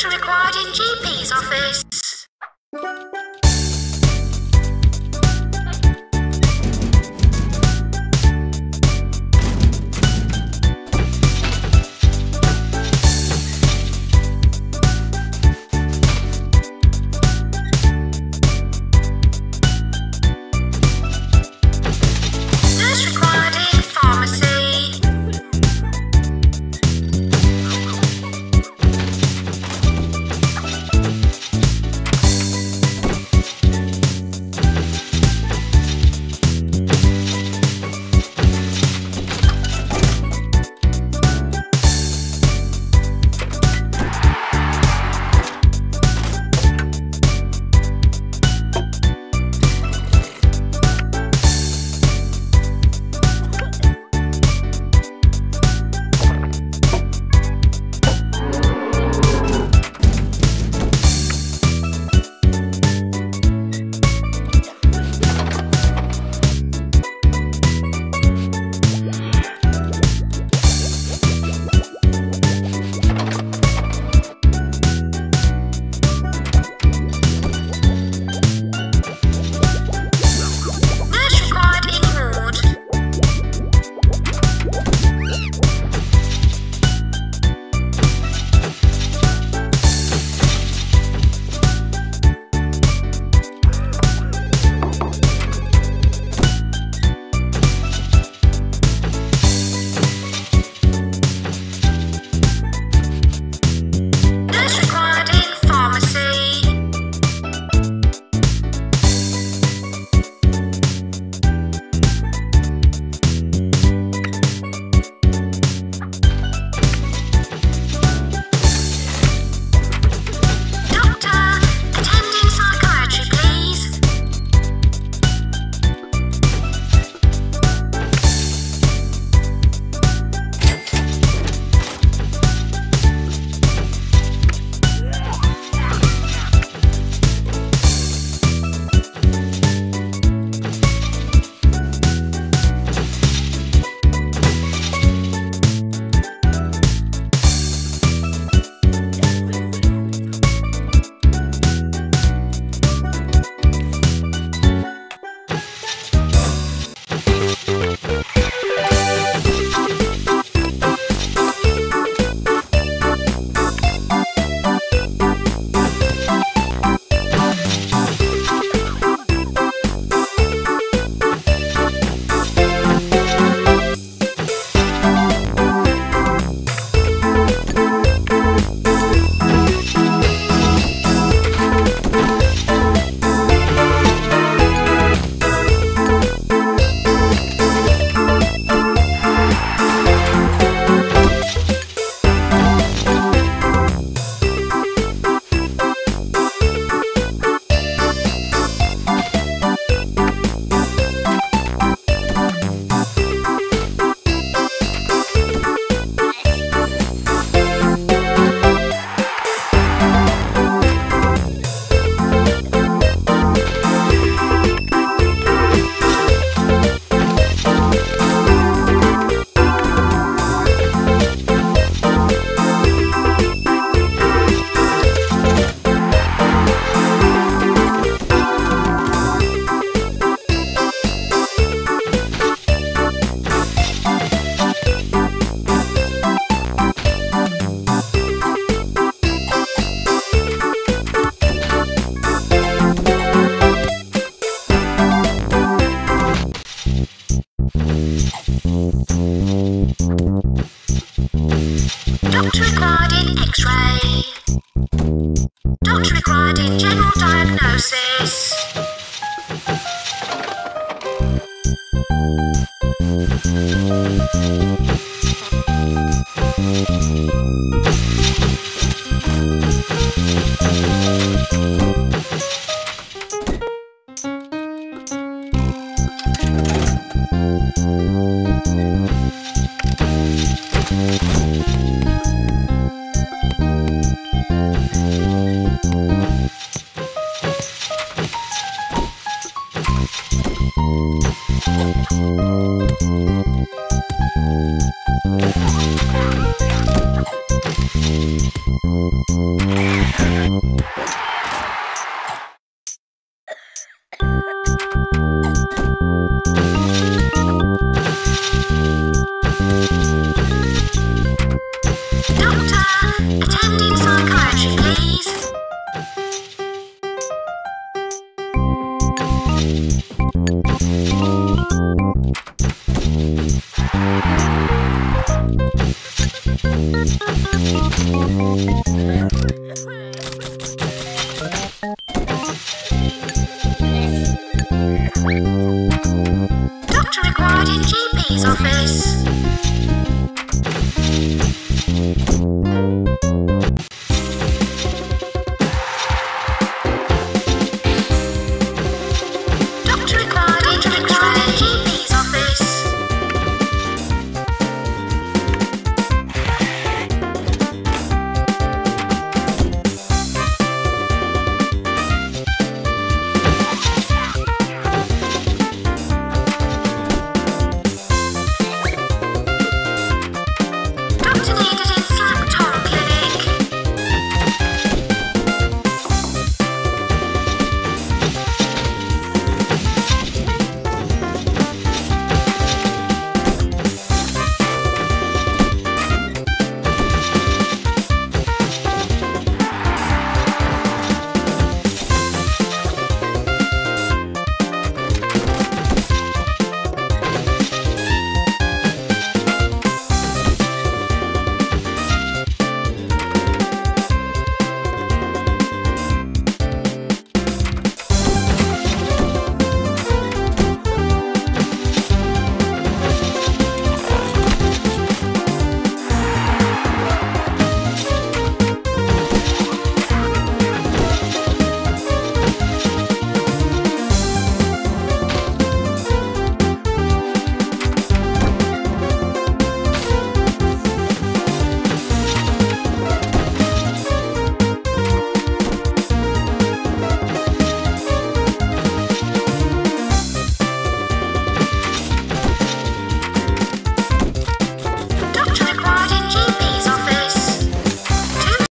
Doctor required in GP's office. Doctor required in X-ray. Doctor required in general DTP's office.